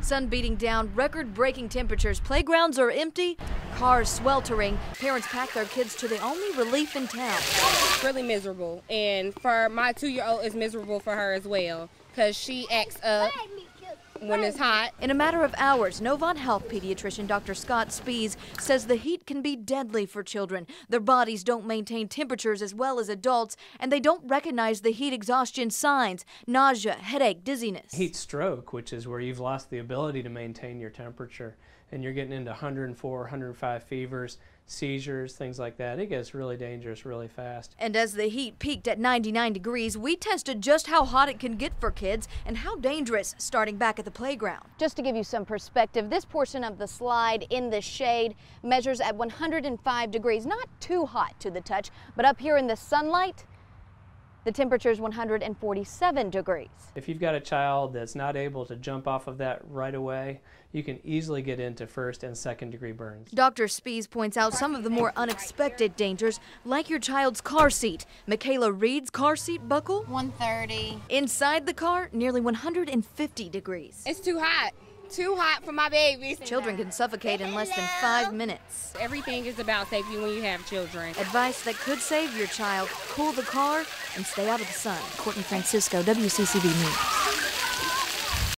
Sun beating down, record breaking temperatures, playgrounds are empty, cars sweltering. Parents pack their kids to the only relief in town. Really miserable. And for my two year old, it's miserable for her as well because she acts up when it's hot. In a matter of hours, Novant Health pediatrician Dr. Scott Spees says the heat can be deadly for children. Their bodies don't maintain temperatures as well as adults, and they don't recognize the heat exhaustion signs nausea, headache, dizziness. Heat stroke, which is where you've lost the ability to maintain your temperature and you're getting into 104, 105 fevers, seizures, things like that. It gets really dangerous really fast. And as the heat peaked at 99 degrees, we tested just how hot it can get for kids and how dangerous starting back at the playground. Just to give you some perspective, this portion of the slide in the shade measures at 105 degrees. Not too hot to the touch, but up here in the sunlight, the temperature is 147 degrees. If you've got a child that's not able to jump off of that right away, you can easily get into first and second degree burns. Dr. Spees points out some of the more unexpected dangers, like your child's car seat. Michaela Reed's car seat buckle? 130. Inside the car, nearly 150 degrees. It's too hot. Too hot for my babies. Children can suffocate in less than five minutes. Everything is about safety when you have children. Advice that could save your child cool the car and stay out of the sun. Courtney Francisco, WCCB News.